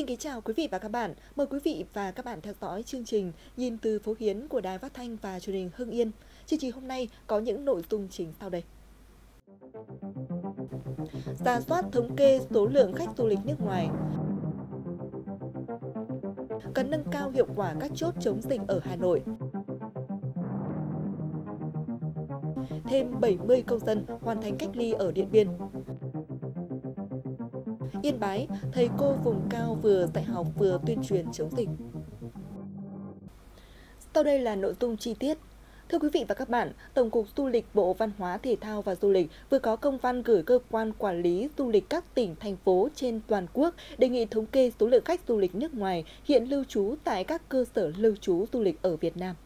Xin kính chào quý vị và các bạn. Mời quý vị và các bạn theo dõi chương trình Nhìn từ phố Hiến của Đài Phát thanh và Truyền hình Hưng Yên. Chương trình hôm nay có những nội dung chính sau đây. Giả soát thống kê số lượng khách du lịch nước ngoài. Cần nâng cao hiệu quả các chốt chống dịch ở Hà Nội. Thêm 70 công dân hoàn thành cách ly ở Điện Biên. Yên Bái, thầy cô vùng cao vừa dạy học vừa tuyên truyền chống dịch. Sau đây là nội dung chi tiết. Thưa quý vị và các bạn, Tổng cục Du lịch Bộ Văn hóa Thể thao và Du lịch vừa có công văn gửi cơ quan quản lý du lịch các tỉnh, thành phố trên toàn quốc đề nghị thống kê số lượng khách du lịch nước ngoài hiện lưu trú tại các cơ sở lưu trú du lịch ở Việt Nam.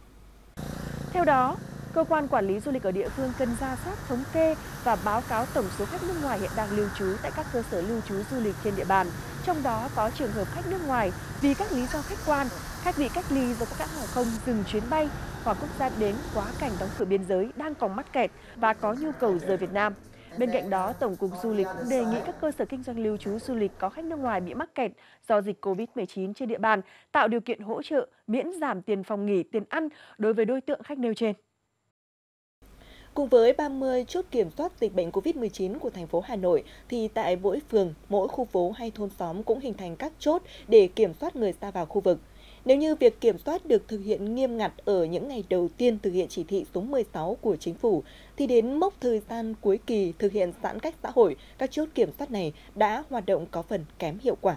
Theo đó, cơ quan quản lý du lịch ở địa phương cần ra soát thống kê và báo cáo tổng số khách nước ngoài hiện đang lưu trú tại các cơ sở lưu trú du lịch trên địa bàn. Trong đó có trường hợp khách nước ngoài vì các lý do khách quan, khách bị cách ly do các hãng hàng không dừng chuyến bay hoặc quốc gia đến quá cảnh đóng cửa biên giới đang còn mắc kẹt và có nhu cầu rời Việt Nam. Bên cạnh đó, Tổng cục Du lịch cũng đề nghị các cơ sở kinh doanh lưu trú du lịch có khách nước ngoài bị mắc kẹt do dịch COVID-19 trên địa bàn tạo điều kiện hỗ trợ miễn giảm tiền phòng nghỉ, tiền ăn đối với đối tượng khách nêu trên. Cùng với 30 chốt kiểm soát dịch bệnh COVID-19 của thành phố Hà Nội, thì tại mỗi phường, mỗi khu phố hay thôn xóm cũng hình thành các chốt để kiểm soát người ra vào khu vực. Nếu như việc kiểm soát được thực hiện nghiêm ngặt ở những ngày đầu tiên thực hiện chỉ thị số 16 của chính phủ, thì đến mốc thời gian cuối kỳ thực hiện giãn cách xã hội, các chốt kiểm soát này đã hoạt động có phần kém hiệu quả.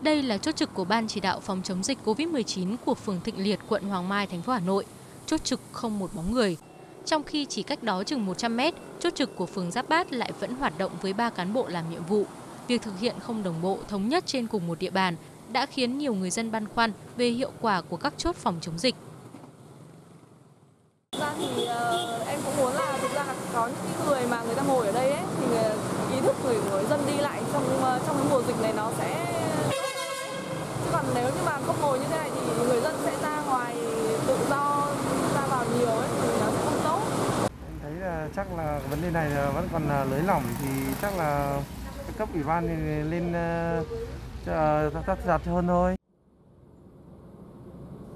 Đây là chốt trực của Ban chỉ đạo phòng chống dịch COVID-19 của phường Thịnh Liệt, quận Hoàng Mai, thành phố Hà Nội. Chốt trực không một bóng người. Trong khi chỉ cách đó chừng 100 mét, chốt trực của phường Giáp Bát lại vẫn hoạt động với 3 cán bộ làm nhiệm vụ. Việc thực hiện không đồng bộ thống nhất trên cùng một địa bàn đã khiến nhiều người dân băn khoăn về hiệu quả của các chốt phòng chống dịch. Ra thì uh, em cũng muốn là thực ra là có những người mà người ta ngồi ở đây ấy thì ờ, ý thức người người dân đi lại trong ờ, trong cái mùa dịch này nó sẽ chứ còn nếu như mà không ngồi như thế này thì người dân sẽ ra ngoài tự do ra vào nhiều ấy thì nó sẽ không tốt. Em thấy là chắc là vấn đề này vẫn còn lưới lỏng thì chắc là cấp ủy ban thì lên ờ, ờ, thắt chặt hơn thôi.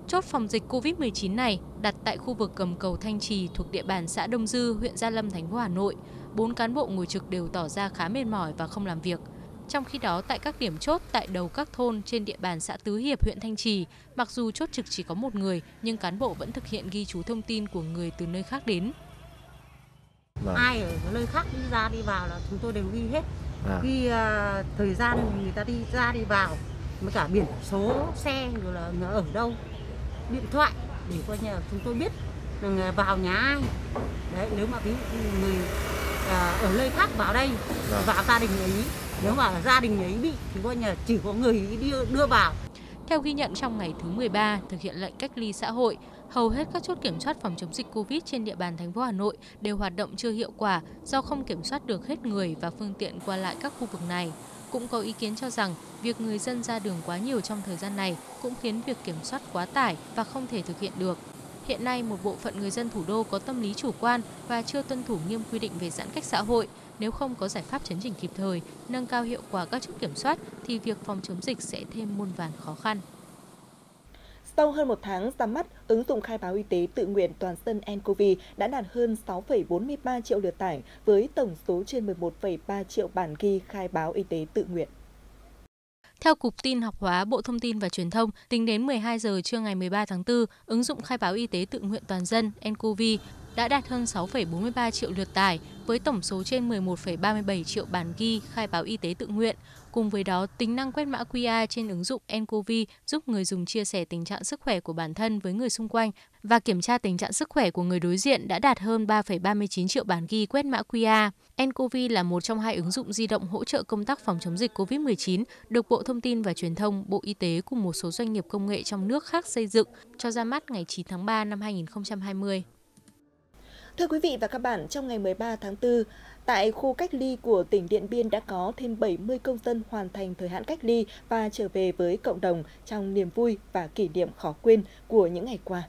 Chốt phòng dịch COVID-19 này đặt tại khu vực cầm cầu Thanh Trì thuộc địa bàn xã Đông Dư, huyện Gia Lâm, thành phố Hà Nội. Bốn cán bộ ngồi trực đều tỏ ra khá mệt mỏi và không làm việc. Trong khi đó, tại các điểm chốt tại đầu các thôn trên địa bàn xã Tứ Hiệp, huyện Thanh Trì, mặc dù chốt trực chỉ có một người, nhưng cán bộ vẫn thực hiện ghi chú thông tin của người từ nơi khác đến. Vâng. Ai ở nơi khác đi ra đi vào là chúng tôi đều ghi hết à. ghi uh, thời gian người ta đi ra đi vào với cả biển số xe rồi là ở đâu điện thoại để coi như là chúng tôi biết là vào nhà ai đấy nếu mà ví dụ người à, ở nơi khác vào đây à. vào gia đình ấy nếu mà gia đình ấy bị thì coi như chỉ có người đưa, đưa vào theo ghi nhận trong ngày thứ 13 thực hiện lệnh cách ly xã hội, hầu hết các chốt kiểm soát phòng chống dịch Covid trên địa bàn thành phố Hà Nội đều hoạt động chưa hiệu quả do không kiểm soát được hết người và phương tiện qua lại các khu vực này. Cũng có ý kiến cho rằng việc người dân ra đường quá nhiều trong thời gian này cũng khiến việc kiểm soát quá tải và không thể thực hiện được. Hiện nay, một bộ phận người dân thủ đô có tâm lý chủ quan và chưa tuân thủ nghiêm quy định về giãn cách xã hội. Nếu không có giải pháp chấn chỉnh kịp thời, nâng cao hiệu quả các chốt kiểm soát thì việc phòng chống dịch sẽ thêm muôn vàn khó khăn. Sau hơn một tháng ra mắt, ứng dụng khai báo y tế tự nguyện toàn dân nCoV đã đạt hơn 6,43 triệu lượt tải với tổng số trên 11,3 triệu bản ghi khai báo y tế tự nguyện. Theo Cục Tin học hóa Bộ Thông tin và Truyền thông, tính đến 12 giờ trưa ngày 13 tháng 4, ứng dụng khai báo y tế tự nguyện toàn dân nCoV đã đạt hơn 6,43 triệu lượt tải với tổng số trên 11,37 triệu bản ghi khai báo y tế tự nguyện. Cùng với đó, tính năng quét mã QR trên ứng dụng nCoV giúp người dùng chia sẻ tình trạng sức khỏe của bản thân với người xung quanh và kiểm tra tình trạng sức khỏe của người đối diện đã đạt hơn 3,39 triệu bản ghi quét mã QR. nCoV là một trong hai ứng dụng di động hỗ trợ công tác phòng chống dịch COVID-19 được Bộ Thông tin và Truyền thông, Bộ Y tế cùng một số doanh nghiệp công nghệ trong nước khác xây dựng cho ra mắt ngày 9 tháng 3 năm 2020. Thưa quý vị và các bạn, trong ngày 13 tháng 4, tại khu cách ly của tỉnh Điện Biên đã có thêm 70 công dân hoàn thành thời hạn cách ly và trở về với cộng đồng trong niềm vui và kỷ niệm khó quên của những ngày qua.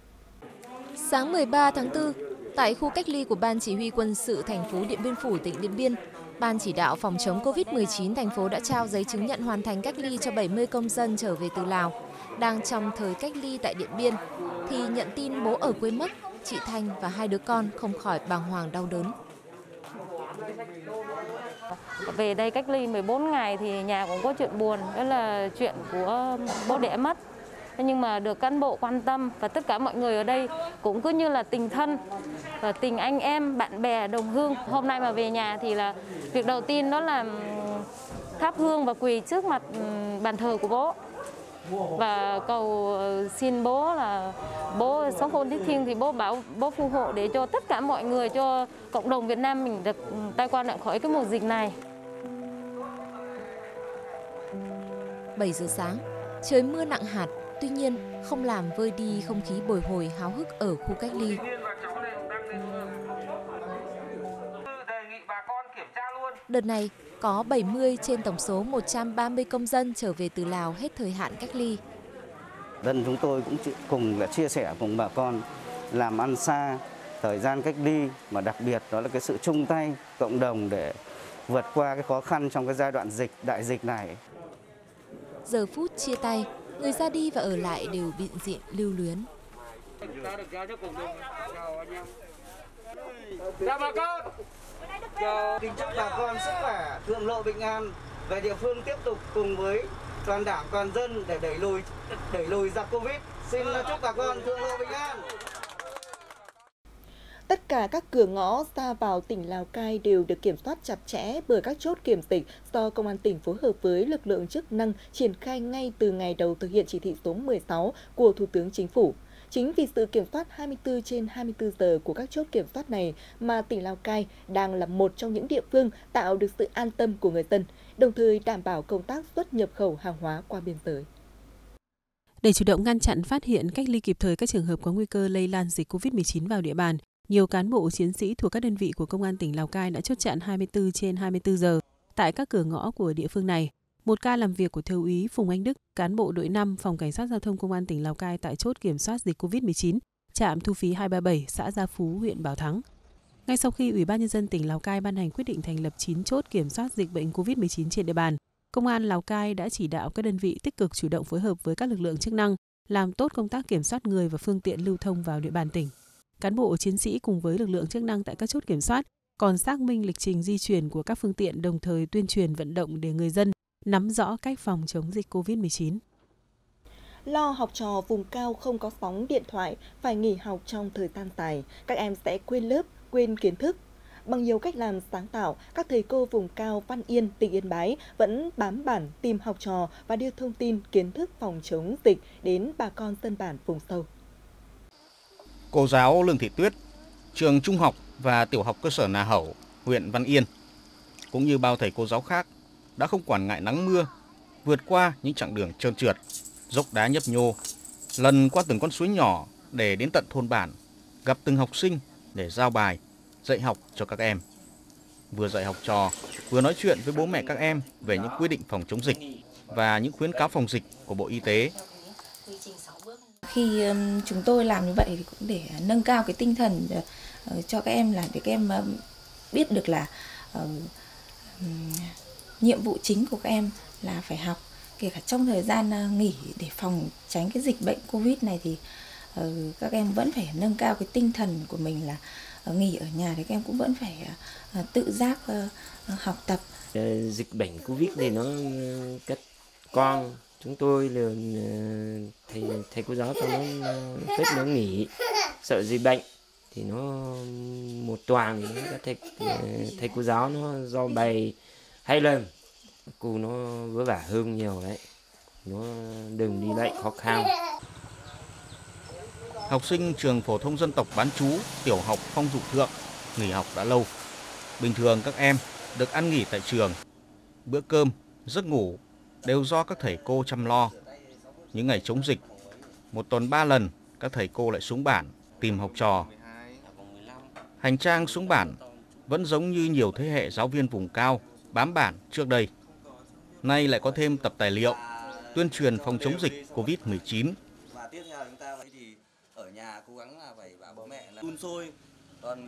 Sáng 13 tháng 4, tại khu cách ly của Ban Chỉ huy quân sự thành phố Điện Biên Phủ, tỉnh Điện Biên, Ban chỉ đạo phòng chống COVID-19 thành phố đã trao giấy chứng nhận hoàn thành cách ly cho 70 công dân trở về từ Lào. Đang trong thời cách ly tại Điện Biên, thì nhận tin bố ở quê mất, chị Thanh và hai đứa con không khỏi bàng hoàng đau đớn. Về đây cách ly 14 ngày thì nhà cũng có chuyện buồn, đó là chuyện của bố đẻ mất. Nhưng mà được cán bộ quan tâm và tất cả mọi người ở đây cũng cứ như là tình thân và tình anh em, bạn bè, đồng hương. Hôm nay mà về nhà thì là việc đầu tiên đó là thắp hương và quỳ trước mặt ừ, bàn thờ của bố và cầu ờ, xin bố là bố sống hôn thích thiên thì bố bảo bố phù hộ để cho tất cả mọi người cho cộng đồng Việt Nam mình được ừ, tai qua nạn khỏi cái mùa dịch này. 7 giờ sáng, trời mưa nặng hạt, tuy nhiên không làm vơi đi không khí bồi hồi háo hức ở khu cách ly. Đợt này, có 70 trên tổng số 130 công dân trở về từ Lào hết thời hạn cách ly. Dân chúng tôi cũng cùng là chia sẻ cùng bà con làm ăn xa, thời gian cách ly mà đặc biệt đó là cái sự chung tay cộng đồng để vượt qua cái khó khăn trong cái giai đoạn dịch đại dịch này. Giờ phút chia tay, người ra đi và ở lại đều biện diện lưu luyến. Chào bà con. Kính chúc bà con sức khỏe, thượng lộ bình an về địa phương tiếp tục cùng với toàn đảng toàn dân để đẩy lùi đẩy lùi giặc Covid. Xin chúc bà con thượng lộ bình an. Tất cả các cửa ngõ ra vào tỉnh Lào Cai đều được kiểm soát chặt chẽ bởi các chốt kiểm dịch do Công an tỉnh phối hợp với lực lượng chức năng triển khai ngay từ ngày đầu thực hiện chỉ thị số 16 của Thủ tướng Chính phủ. Chính vì sự kiểm soát 24 trên 24 giờ của các chốt kiểm soát này mà tỉnh Lào Cai đang là một trong những địa phương tạo được sự an tâm của người dân, đồng thời đảm bảo công tác xuất nhập khẩu hàng hóa qua biên giới. Để chủ động ngăn chặn phát hiện cách ly kịp thời các trường hợp có nguy cơ lây lan dịch COVID-19 vào địa bàn, nhiều cán bộ chiến sĩ thuộc các đơn vị của Công an tỉnh Lào Cai đã chốt chặn 24 trên 24 giờ tại các cửa ngõ của địa phương này. Một ca làm việc của Thiếu úy Phùng Anh Đức, cán bộ đội 5 Phòng Cảnh sát Giao thông Công an tỉnh Lào Cai tại chốt kiểm soát dịch COVID-19, trạm thu phí 237, xã Gia Phú, huyện Bảo Thắng. Ngay sau khi Ủy ban Nhân dân tỉnh Lào Cai ban hành quyết định thành lập 9 chốt kiểm soát dịch bệnh COVID-19 trên địa bàn, Công an Lào Cai đã chỉ đạo các đơn vị tích cực chủ động phối hợp với các lực lượng chức năng, làm tốt công tác kiểm soát người và phương tiện lưu thông vào địa bàn tỉnh. Cán bộ chiến sĩ cùng với lực lượng chức năng tại các chốt kiểm soát còn xác minh lịch trình di chuyển của các phương tiện đồng thời tuyên truyền vận động để người dân nắm rõ cách phòng chống dịch COVID-19. Lo học trò vùng cao không có sóng điện thoại, phải nghỉ học trong thời gian dài, các em sẽ quên lớp, quên kiến thức. Bằng nhiều cách làm sáng tạo, các thầy cô vùng cao Văn Yên, tỉnh Yên Bái vẫn bám bản tìm học trò và đưa thông tin kiến thức phòng chống dịch đến bà con dân bản vùng sâu. Cô giáo Lương Thị Tuyết, trường trung học và tiểu học cơ sở Nà Hẩu, huyện Văn Yên, cũng như bao thầy cô giáo khác đã không quản ngại nắng mưa, vượt qua những chặng đường trơn trượt, dốc đá nhấp nhô, lần qua từng con suối nhỏ để đến tận thôn bản, gặp từng học sinh để giao bài, dạy học cho các em. Vừa dạy học trò, vừa nói chuyện với bố mẹ các em về những quy định phòng chống dịch và những khuyến cáo phòng dịch của Bộ Y tế. Khi chúng tôi làm như vậy thì cũng để nâng cao cái tinh thần ờ, cho các em là để các em biết được là nhiệm vụ chính của các em là phải học. Kể cả trong thời gian à, nghỉ để phòng tránh cái dịch bệnh covid này thì uh, các em vẫn phải nâng cao cái tinh thần của mình là uh, nghỉ ở nhà thì các em cũng vẫn phải uh, tự giác ờ, học tập. Dịch bệnh covid này nó các con chúng tôi là thầy thầy cô giáo cho nó phép nó nghỉ. Sợ dịch bệnh thì nó một toàn thì các thầy thầy cô giáo nó do bày hay lên, cô nó vất vả hơn nhiều đấy. Nó đừng đi lại khó khăn. Học sinh trường phổ thông dân tộc bán chú tiểu học phong dục thượng nghỉ học đã lâu. Bình thường các em được ăn nghỉ tại trường. Bữa cơm giấc ngủ đều do các thầy cô chăm lo. Những ngày chống dịch một tuần ba lần các thầy cô lại xuống bản tìm học trò. Hành trang xuống bản vẫn giống như nhiều thế hệ giáo viên vùng cao bám bản trước đây. Nay lại có thêm tập tài liệu, tuyên truyền phòng chống dịch COVID-19. Và tiếp theo chúng ta thì ở nhà cố gắng là phải bảo bố mẹ là đun sôi ờ, còn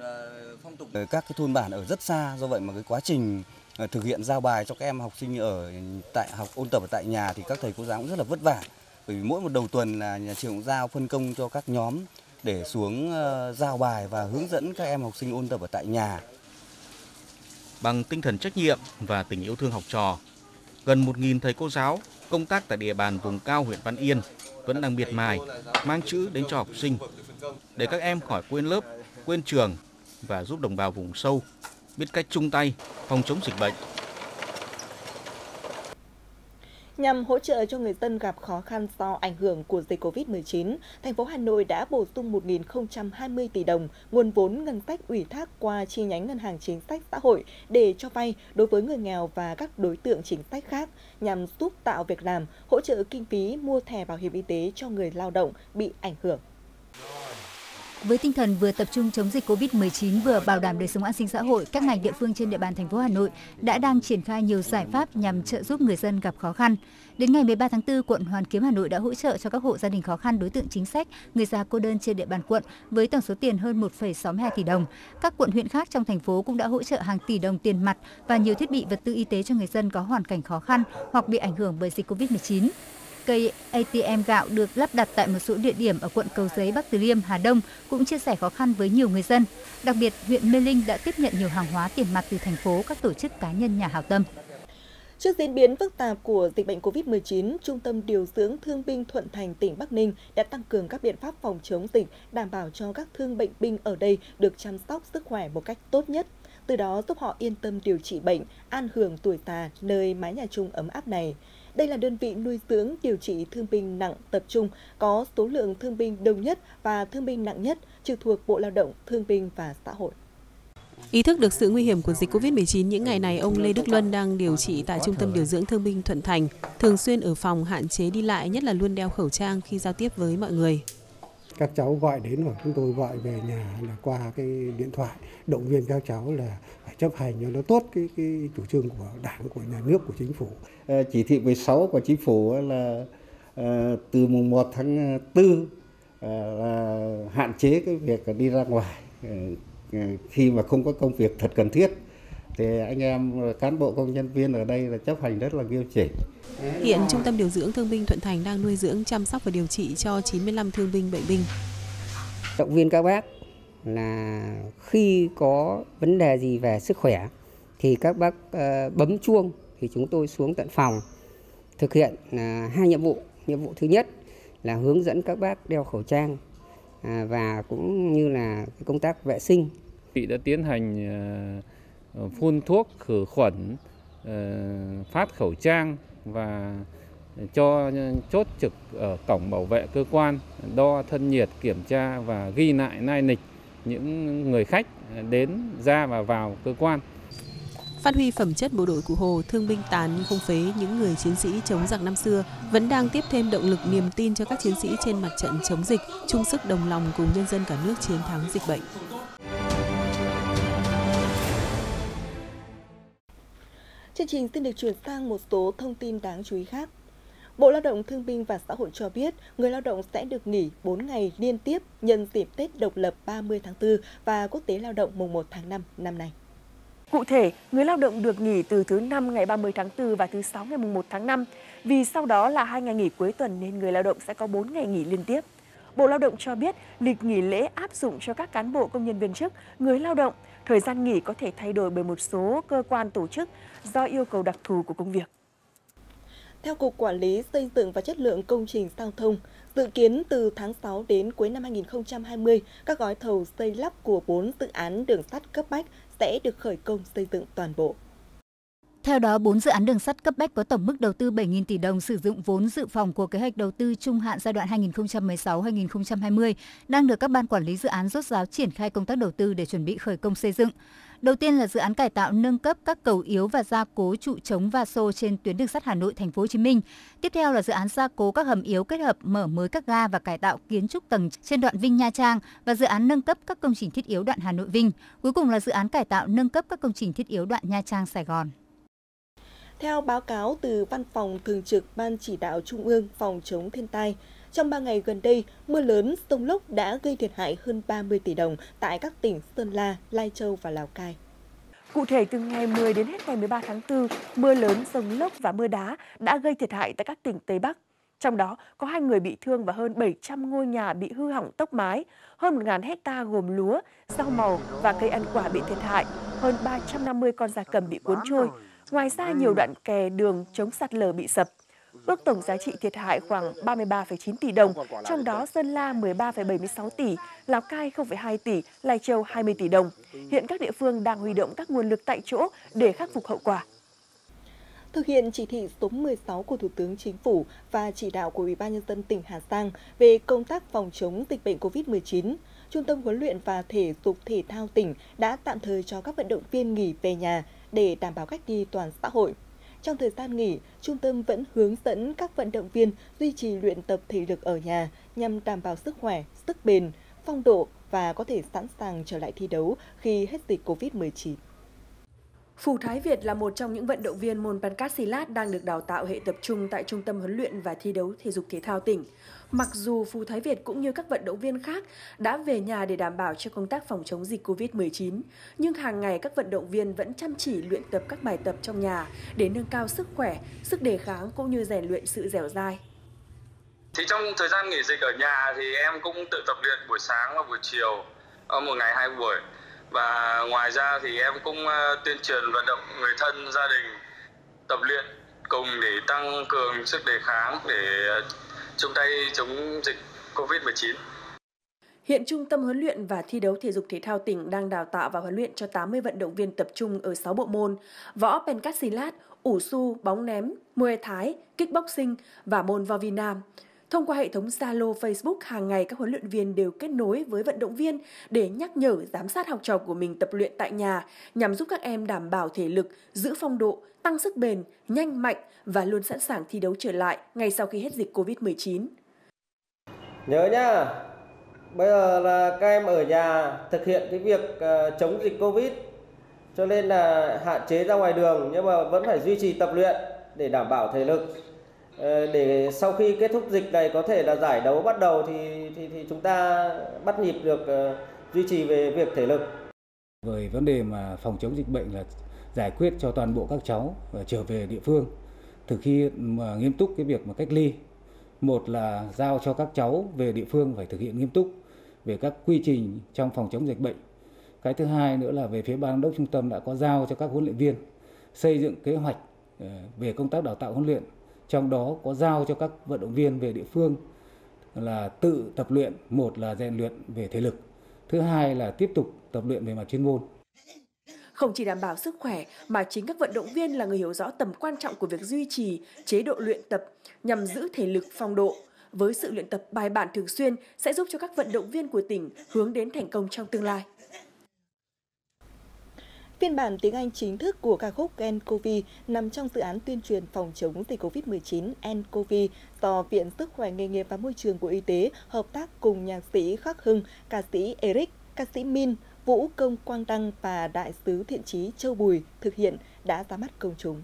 phong tục các cái thôn bản ở rất xa, do vậy mà cái quá trình ờ, thực hiện giao bài cho các em học sinh ở tại học, ôn tập ở tại nhà thì các thầy cô giáo cũng rất là vất vả bởi vì mỗi một đầu tuần là nhà trường giao phân công cho các nhóm để xuống ờ, giao bài và hướng dẫn các em học sinh ôn tập ở tại nhà. Bằng tinh thần trách nhiệm và tình yêu thương học trò, gần 1.000 thầy cô giáo công tác tại địa bàn vùng cao huyện Văn Yên vẫn đang miệt mài mang chữ đến cho học sinh để các em khỏi quên lớp, quên trường và giúp đồng bào vùng sâu biết cách chung tay phòng chống dịch bệnh. Nhằm hỗ trợ cho người dân gặp khó khăn do ảnh hưởng của dịch COVID-19, thành phố Hà Nội đã bổ sung 1.020 tỷ đồng nguồn vốn ngân sách ủy thác qua chi nhánh Ngân hàng Chính sách Xã hội để cho vay đối với người nghèo và các đối tượng chính sách khác nhằm giúp tạo việc làm, hỗ trợ kinh phí mua thẻ bảo hiểm y tế cho người lao động bị ảnh hưởng. Với tinh thần vừa tập trung chống dịch COVID-19 vừa bảo đảm đời sống an sinh xã hội, các ngành địa phương trên địa bàn thành phố Hà Nội đã đang triển khai nhiều giải pháp nhằm trợ giúp người dân gặp khó khăn. Đến ngày 13 tháng 4, quận Hoàn Kiếm Hà Nội đã hỗ trợ cho các hộ gia đình khó khăn đối tượng chính sách, người già cô đơn trên địa bàn quận với tổng số tiền hơn 1,62 tỷ đồng. Các quận huyện khác trong thành phố cũng đã hỗ trợ hàng tỷ đồng tiền mặt và nhiều thiết bị vật tư y tế cho người dân có hoàn cảnh khó khăn hoặc bị ảnh hưởng bởi dịch COVID-19 cây ATM gạo được lắp đặt tại một số địa điểm ở quận Cầu Giấy, Bắc Từ Liêm, Hà Đông cũng chia sẻ khó khăn với nhiều người dân. Đặc biệt, huyện Mê Linh đã tiếp nhận nhiều hàng hóa tiền mặt từ thành phố các tổ chức cá nhân nhà hảo tâm. Trước diễn biến phức tạp của dịch bệnh COVID-19, Trung tâm Điều dưỡng Thương binh Thuận Thành tỉnh Bắc Ninh đã tăng cường các biện pháp phòng chống dịch, đảm bảo cho các thương bệnh binh ở đây được chăm sóc sức khỏe một cách tốt nhất. Từ đó giúp họ yên tâm điều trị bệnh, an hưởng tuổi già nơi mái nhà chung ấm áp này. Đây là đơn vị nuôi dưỡng điều trị thương binh nặng tập trung, có số lượng thương binh đông nhất và thương binh nặng nhất, trực thuộc Bộ Lao động, Thương binh và Xã hội. Ý thức được sự nguy hiểm của dịch COVID-19 những ngày này, ông Lê Đức Luân đang điều trị tại Trung tâm Điều dưỡng Thương binh Thuận Thành, thường xuyên ở phòng hạn chế đi lại, nhất là luôn đeo khẩu trang khi giao tiếp với mọi người. Các cháu gọi đến hoặc chúng tôi gọi về nhà là qua cái điện thoại động viên các cháu là phải chấp hành cho nó tốt cái cái chủ trương của Đảng, của nhà nước, của chính phủ. Ờ, chỉ thị 16 của chính phủ là ờ, từ mùng 1 tháng ờ, 4 là hạn chế cái việc đi ra ngoài khi mà không có công việc thật cần thiết thì anh em cán bộ công nhân viên ở đây là chấp hành rất là nghiêm chỉnh. Hiện Trung tâm Điều dưỡng Thương binh Thuận Thành đang nuôi dưỡng, chăm sóc và điều trị cho 95 thương binh bệnh binh. Động viên các bác là khi có vấn đề gì về sức khỏe thì các bác bấm chuông thì chúng tôi xuống tận phòng thực hiện hai nhiệm vụ. Nhiệm vụ thứ nhất là hướng dẫn các bác đeo khẩu trang và cũng như là công tác vệ sinh. Chị đã tiến hành Ờ, phun thuốc khử khuẩn, ờ, phát khẩu trang và cho chốt trực ở cổng bảo vệ cơ quan, đo thân nhiệt, kiểm tra và ghi lại nai nịch những người khách đến ra và vào cơ quan. Phát huy phẩm chất bộ đội cụ Hồ, thương binh tàn nhưng không phế, những người chiến sĩ chống giặc năm xưa vẫn đang tiếp thêm động lực niềm tin cho các chiến sĩ trên mặt trận chống dịch, chung sức đồng lòng cùng nhân dân cả nước chiến thắng dịch bệnh. Chương trình xin được chuyển sang một số thông tin đáng chú ý khác. Bộ Lao động Thương binh và Xã hội cho biết, người lao động sẽ được nghỉ 4 ngày liên tiếp nhân dịp Tết độc lập 30 tháng 4 và Quốc tế Lao động mùng 1 tháng 5 năm nay. Cụ thể, người lao động được nghỉ từ thứ năm ngày 30 tháng 4 và thứ sáu ngày mùng 1 tháng 5. Vì sau đó là hai ngày nghỉ cuối tuần nên người lao động sẽ có 4 ngày nghỉ liên tiếp. Bộ Lao động cho biết, lịch nghỉ lễ áp dụng cho các cán bộ công nhân viên chức, người lao động. Thời gian nghỉ có thể thay đổi bởi một số cơ quan tổ chức do yêu cầu đặc thù của công việc. Theo Cục Quản lý Xây dựng và Chất lượng Công trình Giao thông, dự kiến từ tháng 6 đến cuối năm 2020, các gói thầu xây lắp của 4 dự án đường sắt cấp bách sẽ được khởi công xây dựng toàn bộ. Theo đó, 4 dự án đường sắt cấp bách có tổng mức đầu tư 7.000 tỷ đồng sử dụng vốn dự phòng của kế hoạch đầu tư trung hạn giai đoạn 2016-2020 đang được các ban quản lý dự án rốt ráo triển khai công tác đầu tư để chuẩn bị khởi công xây dựng. Đầu tiên là dự án cải tạo nâng cấp các cầu yếu và gia cố trụ chống va xô trên tuyến đường sắt Hà Nội Thành phố Hồ Chí Minh. Tiếp theo là dự án gia cố các hầm yếu kết hợp mở mới các ga và cải tạo kiến trúc tầng trên đoạn Vinh Nha Trang và dự án nâng cấp các công trình thiết yếu đoạn Hà Nội Vinh. Cuối cùng là dự án cải tạo nâng cấp các công trình thiết yếu đoạn Nha Trang Sài Gòn. Theo báo cáo từ Văn phòng Thường trực Ban Chỉ đạo Trung ương phòng chống thiên tai, trong 3 ngày gần đây, mưa lớn, sông lốc đã gây thiệt hại hơn 30 tỷ đồng tại các tỉnh Sơn La, Lai Châu và Lào Cai. Cụ thể, từ ngày 10 đến hết ngày 13 tháng 4, mưa lớn, sông lốc và mưa đá đã gây thiệt hại tại các tỉnh Tây Bắc. Trong đó có hai người bị thương và hơn 700 ngôi nhà bị hư hỏng tốc mái, hơn 1.000 hecta gồm lúa, rau màu và cây ăn quả bị thiệt hại, hơn 350 con gia cầm bị cuốn trôi. Ngoài ra, nhiều đoạn kè đường chống sạt lở bị sập. Ước tổng giá trị thiệt hại khoảng 33,9 tỷ đồng, trong đó Sơn La 13,76 tỷ, Lào Cai 0,2 tỷ, Lai Châu 20 tỷ đồng. Hiện các địa phương đang huy động các nguồn lực tại chỗ để khắc phục hậu quả. Thực hiện chỉ thị số 16 của Thủ tướng Chính phủ và chỉ đạo của Ủy ban nhân dân tỉnh Hà Giang về công tác phòng chống dịch bệnh COVID-19, Trung tâm huấn luyện và thể dục thể thao tỉnh đã tạm thời cho các vận động viên nghỉ về nhà để đảm bảo cách ly toàn xã hội. Trong thời gian nghỉ, trung tâm vẫn hướng dẫn các vận động viên duy trì luyện tập thể lực ở nhà nhằm đảm bảo sức khỏe, sức bền, phong độ và có thể sẵn sàng trở lại thi đấu khi hết dịch COVID-19. Phù Thái Việt là một trong những vận động viên môn Pancasilat đang được đào tạo hệ tập trung tại Trung tâm huấn luyện và thi đấu thể dục thể thao tỉnh. Mặc dù Phù Thái Việt cũng như các vận động viên khác đã về nhà để đảm bảo cho công tác phòng chống dịch COVID-19, nhưng hàng ngày các vận động viên vẫn chăm chỉ luyện tập các bài tập trong nhà để nâng cao sức khỏe, sức đề kháng cũng như rèn luyện sự dẻo dai. Thì trong thời gian nghỉ dịch ở nhà thì em cũng tự tập luyện buổi sáng và buổi chiều, ờ, một ngày hai buổi và ngoài ra thì em cũng ờ, tuyên truyền vận động người thân gia đình tập luyện cùng để tăng cường sức đề kháng để ờ, chung tay chống dịch Covid-19. Hiện Trung tâm huấn luyện và thi đấu thể dục thể thao tỉnh đang đào tạo và huấn luyện cho 80 vận động viên tập trung ở 6 bộ môn: võ pencasilat, ủ su, bóng ném, muay thái, kickboxing và môn vo vi nam. Thông qua hệ thống Zalo, Facebook, hàng ngày các huấn luyện viên đều kết nối với vận động viên để nhắc nhở, giám sát học trò của mình tập luyện tại nhà nhằm giúp các em đảm bảo thể lực, giữ phong độ, tăng sức bền, nhanh mạnh và luôn sẵn sàng thi đấu trở lại ngay sau khi hết dịch Covid-19. Nhớ nhá, bây giờ là các em ở nhà thực hiện cái việc ờ, chống dịch Covid cho nên là hạn chế ra ngoài đường nhưng mà vẫn phải duy trì tập luyện để đảm bảo thể lực Ờ, để sau khi kết thúc dịch này có thể là giải đấu bắt đầu thì thì, thì chúng ta bắt nhịp được ờ, duy trì về việc thể lực. Với vấn đề mà phòng chống dịch bệnh là giải quyết cho toàn bộ các cháu và trở về địa phương. Thực khi mà nghiêm túc cái việc mà cách ly một là giao cho các cháu về địa phương phải thực hiện nghiêm túc về các quy trình trong phòng chống dịch bệnh. Cái thứ hai nữa là về phía ban giám đốc trung tâm đã có giao cho các huấn luyện viên xây dựng kế hoạch ờ, về công tác đào tạo huấn luyện trong đó có giao cho các vận động viên về địa phương là tự tập luyện, một là rèn luyện về thể lực, thứ hai là tiếp tục tập luyện về mặt chuyên môn. Không chỉ đảm bảo sức khỏe mà chính các vận động viên là người hiểu rõ tầm quan trọng của việc duy trì chế độ luyện tập nhằm giữ thể lực phong độ. Với sự luyện tập bài bản thường xuyên sẽ giúp cho các vận động viên của tỉnh hướng đến thành công trong tương lai. Phiên bản tiếng Anh chính thức của ca khúc nCoV nằm trong dự án tuyên truyền phòng chống dịch COVID-19 nCoV do Viện Sức khỏe nghề nghiệp và môi trường của Y tế hợp tác cùng nhạc sĩ Khắc Hưng, ca sĩ Eric, ca sĩ Min, Vũ Công Quang Đăng và Đại sứ Thiện trí Châu Bùi thực hiện đã ra mắt công chúng.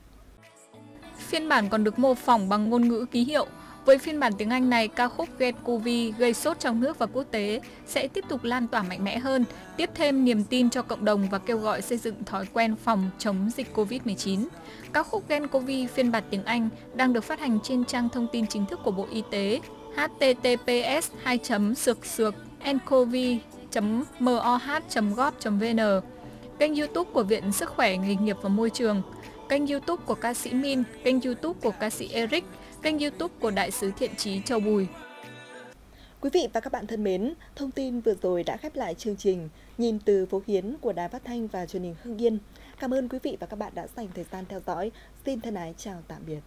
Phiên bản còn được mô phỏng bằng ngôn ngữ ký hiệu với phiên bản tiếng Anh này, ca khúc Get Covid gây sốt trong nước và quốc tế sẽ tiếp tục lan tỏa mạnh mẽ hơn, tiếp thêm niềm tin cho cộng đồng và kêu gọi xây dựng thói quen phòng chống dịch COVID-19. Ca khúc Gen Covid phiên bản tiếng Anh đang được phát hành trên trang thông tin chính thức của Bộ Y tế https 2 sược sược ncovi moh gov vn kênh youtube của Viện Sức khỏe Nghề nghiệp và Môi trường, kênh youtube của ca sĩ Min, kênh youtube của ca sĩ Eric, kênh youtube của Đại sứ Thiện Trí Châu Bùi. Quý vị và các bạn thân mến, thông tin vừa rồi đã khép lại chương trình Nhìn từ phố Hiến của Đài Phát Thanh và Truyền hình Hưng Yên. Cảm ơn quý vị và các bạn đã dành thời gian theo dõi. Xin thân ái chào tạm biệt.